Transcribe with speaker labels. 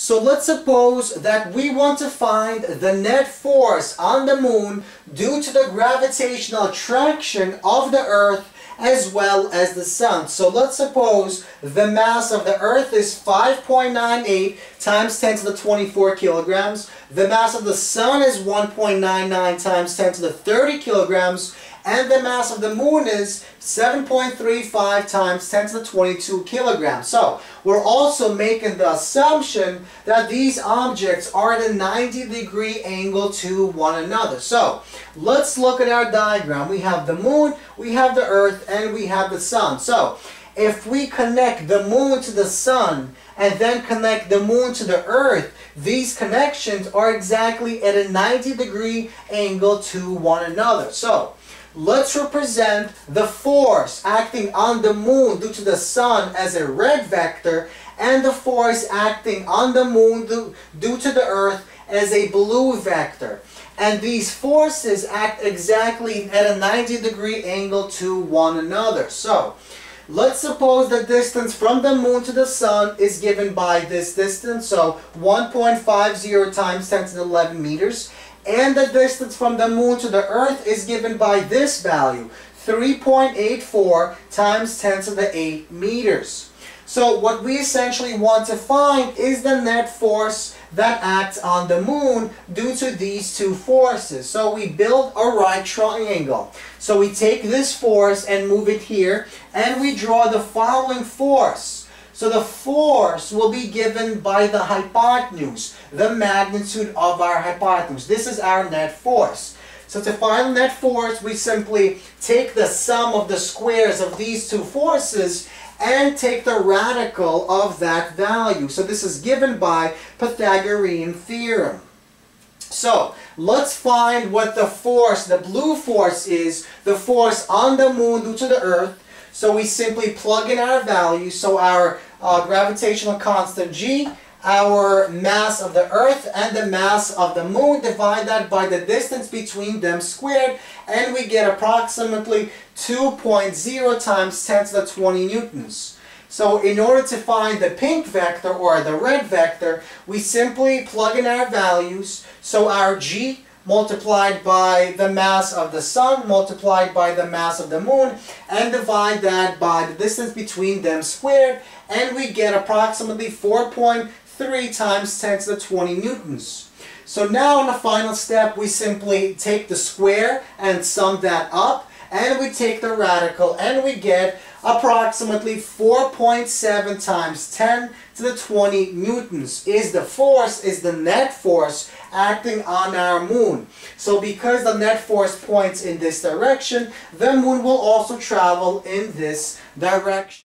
Speaker 1: So let's suppose that we want to find the net force on the moon due to the gravitational attraction of the earth as well as the sun. So let's suppose the mass of the earth is 5.98 times 10 to the 24 kilograms. The mass of the sun is 1.99 times 10 to the 30 kilograms and the mass of the moon is 7.35 times 10 to the 22 kilograms. So we're also making the assumption that these objects are at a 90 degree angle to one another. So let's look at our diagram. We have the moon, we have the earth, and we have the sun. So if we connect the moon to the sun and then connect the moon to the earth, these connections are exactly at a 90 degree angle to one another. So Let's represent the force acting on the moon due to the sun as a red vector and the force acting on the moon due to the earth as a blue vector. And these forces act exactly at a 90 degree angle to one another. So, let's suppose the distance from the moon to the sun is given by this distance. So, 1.50 times 10 to the 11 meters and the distance from the moon to the earth is given by this value 3.84 times 10 to the 8 meters. So what we essentially want to find is the net force that acts on the moon due to these two forces. So we build a right triangle. So we take this force and move it here and we draw the following force so the force will be given by the hypotenuse, the magnitude of our hypotenuse. This is our net force. So to find net force, we simply take the sum of the squares of these two forces and take the radical of that value. So this is given by Pythagorean theorem. So let's find what the force, the blue force is, the force on the moon due to the earth. So we simply plug in our value. So our uh, gravitational constant g, our mass of the earth and the mass of the moon, divide that by the distance between them squared, and we get approximately 2.0 times 10 to the 20 newtons. So in order to find the pink vector or the red vector, we simply plug in our values. So our g multiplied by the mass of the sun multiplied by the mass of the moon and divide that by the distance between them squared and we get approximately 4.3 times 10 to the 20 newtons. So now in the final step we simply take the square and sum that up and we take the radical and we get approximately 4.7 times 10 to the 20 newtons is the force, is the net force acting on our moon. So because the net force points in this direction, the moon will also travel in this direction.